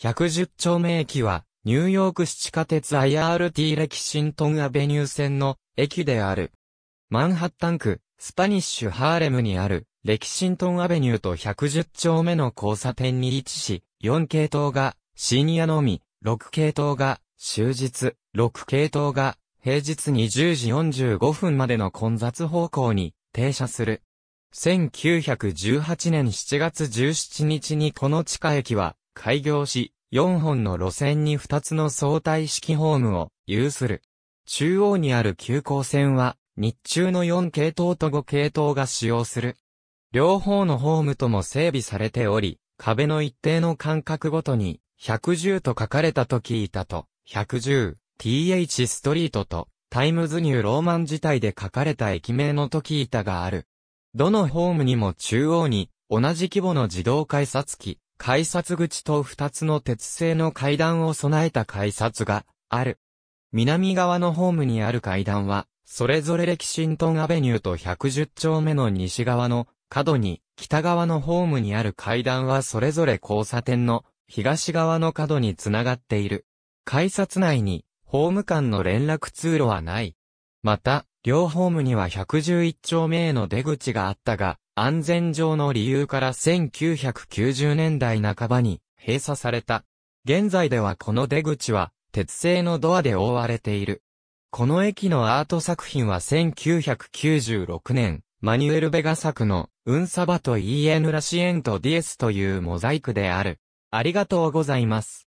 110丁目駅は、ニューヨーク市地下鉄 IRT レキシントンアベニュー線の駅である。マンハッタン区、スパニッシュハーレムにある、レキシントンアベニューと110丁目の交差点に位置し、4系統が、シニアのみ、6系統が、終日、6系統が、平日に10時45分までの混雑方向に停車する。1918年7月17日にこの地下駅は開業し、4本の路線に2つの相対式ホームを有する。中央にある急行線は、日中の4系統と5系統が使用する。両方のホームとも整備されており、壁の一定の間隔ごとに、110と書かれた陶器板と、110、th Street と、 Times New Roman 字体で書かれた駅名の陶器板がある。どのホームにも中央に、同じ規模の自動改札機、改札口と2つの鉄製の階段を備えた改札がある。南側のホームにある階段は、それぞれレキシントンアベニューと110丁目の西側の角に、北側のホームにある階段はそれぞれ交差点の東側の角につながっている。改札内に、ホーム間の連絡通路はない。また、両ホームには111丁目への出口があったが、安全上の理由から1990年代半ばに閉鎖された。現在ではこの出口は鉄製のドアで覆われている。この駅のアート作品は1996年、マニュエル・ベガ作の、ウンサバとイーエヌ・ラシエント・ディエスというモザイクである。ありがとうございます。